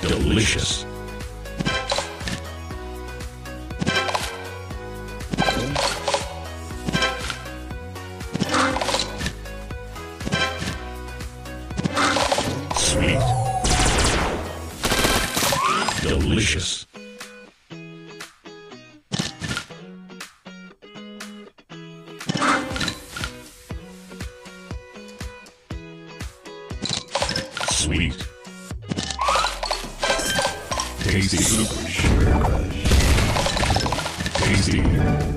Delicious. Sweet. Delicious. Sweet. Tasty. Tasty.